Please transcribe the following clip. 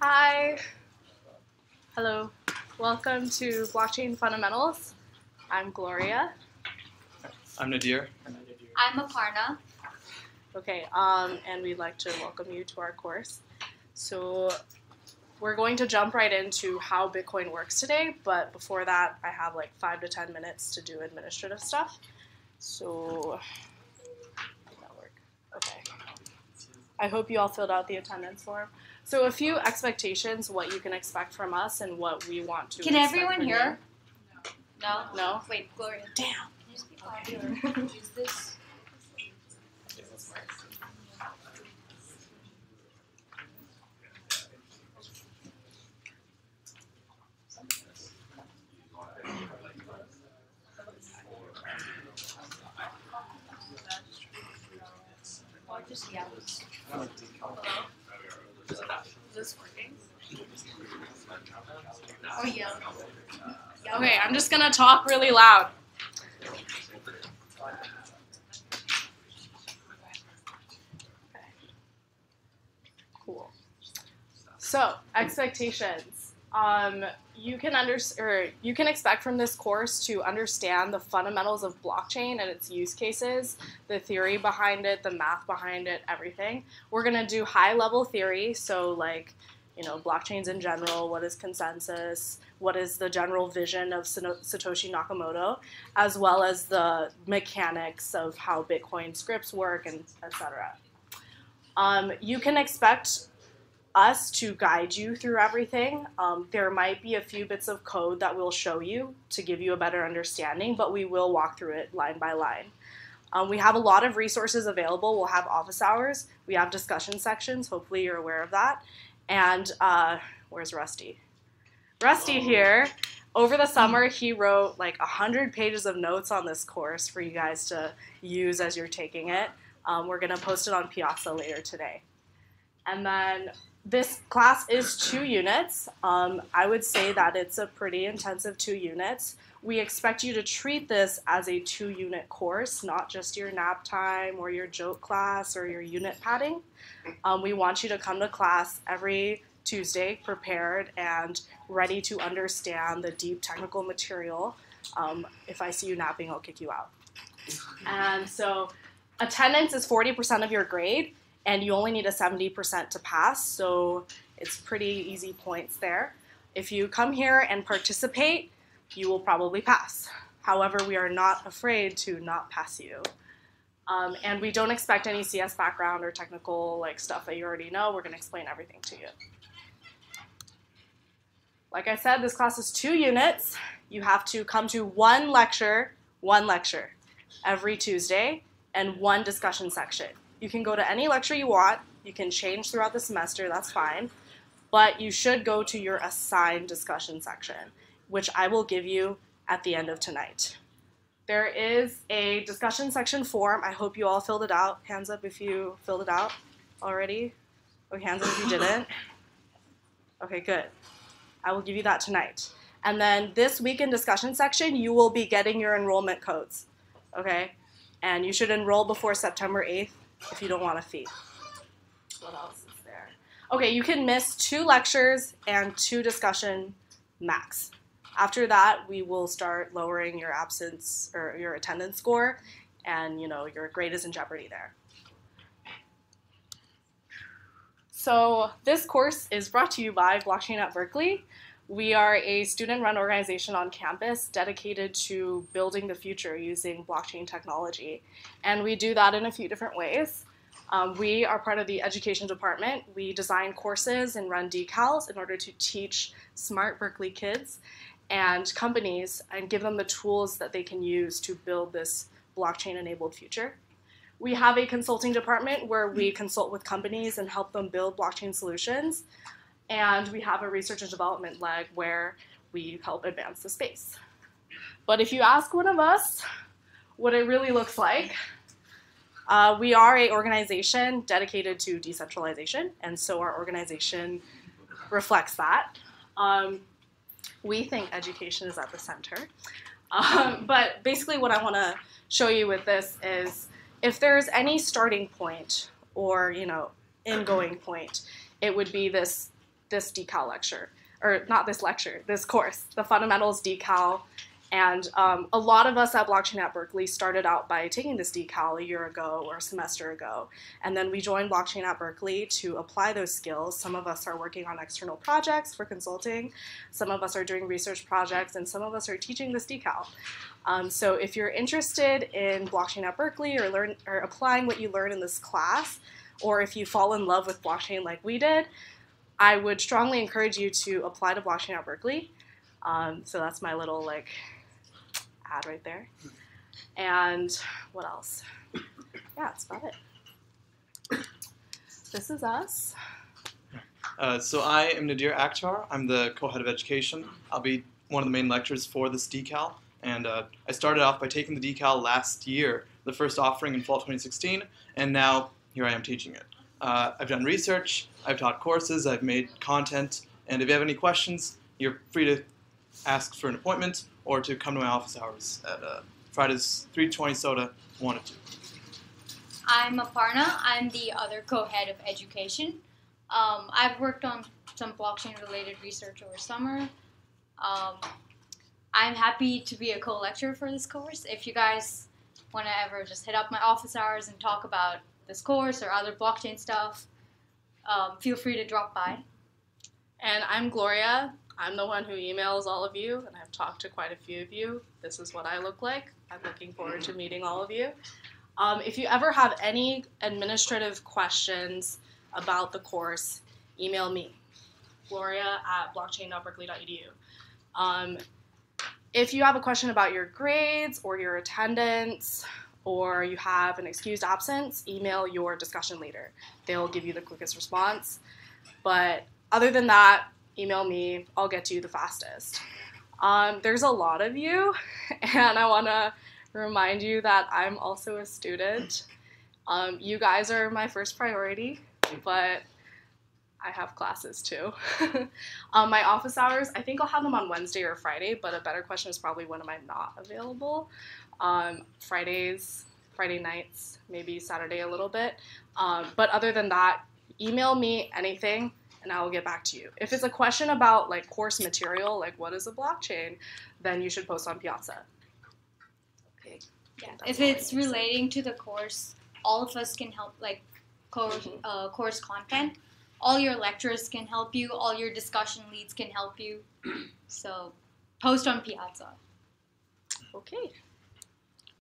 Hi. Hello. Welcome to Blockchain Fundamentals. I'm Gloria. I'm Nadir. I'm Aparna. Okay, um, and we'd like to welcome you to our course. So we're going to jump right into how Bitcoin works today, but before that, I have like five to ten minutes to do administrative stuff. So, that work? Okay. I hope you all filled out the attendance form. So, a few expectations, what you can expect from us, and what we want to. Can everyone from you. hear? No. No. Wait, Gloria. Damn. Can you speak louder? Is this? Oh, just yeah. Is this working? Oh yeah. Okay, I'm just gonna talk really loud. Cool. So, expectations. Um, you can under or you can expect from this course to understand the fundamentals of blockchain and its use cases, the theory behind it, the math behind it, everything. We're gonna do high level theory, so like you know blockchains in general, what is consensus, what is the general vision of Satoshi Nakamoto, as well as the mechanics of how Bitcoin scripts work and etc. Um, you can expect us to guide you through everything. Um, there might be a few bits of code that we'll show you to give you a better understanding, but we will walk through it line by line. Um, we have a lot of resources available. We'll have office hours. We have discussion sections. Hopefully, you're aware of that. And uh, where's Rustie? Rustie here. Over the summer, he wrote like 100 pages of notes on this course for you guys to use as you're taking it. Um, we're going to post it on Piazza later today. And then this class is two units. Um, I would say that it's a pretty intensive two units. We expect you to treat this as a two unit course, not just your nap time or your joke class or your unit padding. Um, we want you to come to class every Tuesday prepared and ready to understand the deep technical material. Um, if I see you napping, I'll kick you out. And so, attendance is 40% of your grade, and you only need a 70% to pass, so it's pretty easy points there. If you come here and participate, you will probably pass. However, we are not afraid to not pass you. Um, and we don't expect any CS background or technical like stuff that you already know. We're going to explain everything to you. Like I said, this class is two units. You have to come to one lecture, one lecture every Tuesday, and one discussion section. You can go to any lecture you want. You can change throughout the semester, that's fine. But you should go to your assigned discussion section, which I will give you at the end of tonight. There is a discussion section form. I hope you all filled it out. Hands up if you filled it out already. Oh, hands up if you didn't. Okay, good. I will give you that tonight. And then this week in discussion section, you will be getting your enrollment codes. Okay? And you should enroll before September 8th if you don't want a fee. What else is there? Okay, you can miss two lectures and two discussion max. After that, we will start lowering your absence or your attendance score, and you know your grade is in jeopardy there. So this course is brought to you by Blockchain at Berkeley. We are a student-run organization on campus dedicated to building the future using blockchain technology, and we do that in a few different ways. Um, we are part of the education department. We design courses and run decals in order to teach smart Berkeley kids and companies and give them the tools that they can use to build this blockchain enabled future. We have a consulting department where we consult with companies and help them build blockchain solutions. And we have a research and development leg where we help advance the space. But if you ask one of us what it really looks like, uh, we are a organization dedicated to decentralization, and so our organization reflects that. Um, we think education is at the center. Um, but basically, what I want to show you with this is if there's any starting point or you know ingoing point it would be this this decal lecture, or not this lecture, this course, the fundamentals decal. And um, a lot of us at Blockchain at Berkeley started out by taking this decal a year ago or a semester ago. And then we joined Blockchain at Berkeley to apply those skills. Some of us are working on external projects for consulting, some of us are doing research projects, and some of us are teaching this decal. Um, so if you're interested in blockchain at Berkeley or learn or applying what you learn in this class, or if you fall in love with blockchain like we did, I would strongly encourage you to apply to blockchain at Berkeley. Um, so that's my little like ad right there. And what else? Yeah, that's about it. This is us. Uh, so I am Nadir Akhtar. I'm the co-head of education. I'll be one of the main lecturers for this decal. And uh, I started off by taking the decal last year, the first offering in fall 2016, and now here I am teaching it. Uh, I've done research, I've taught courses, I've made content, and if you have any questions, you're free to ask for an appointment or to come to my office hours at uh, Fridays 320 Soda 1 and 2. I'm Aparna. I'm the other co-head of education. Um, I've worked on some blockchain-related research over summer. Um, I'm happy to be a co-lecturer for this course. If you guys want to ever just hit up my office hours and talk about this course or other blockchain stuff, um, feel free to drop by. And I'm Gloria. I'm the one who emails all of you, and I've talked to quite a few of you. This is what I look like. I'm looking forward to meeting all of you. Um, if you ever have any administrative questions about the course, email me, Gloria at blockchain.berkeley.edu. Um, if you have a question about your grades or your attendance, or you have an excused absence, email your discussion leader. They'll give you the quickest response. But other than that, email me. I'll get to you the fastest. Um, there's a lot of you, and I want to remind you that I'm also a student. Um, you guys are my first priority, but I have classes too. um, my office hours, I think I'll have them on Wednesday or Friday, but a better question is probably when am I not available? Um, Fridays, Friday nights, maybe Saturday a little bit. Um, but other than that, email me anything and I will get back to you. If it's a question about like course material, like what is a blockchain, then you should post on Piazza. Okay. Yeah. That's If it's need to say. relating to the course, all of us can help, like course, Mhm. uh, course content. All your lecturers can help you. All your discussion leads can help you. So, post on Piazza. Okay.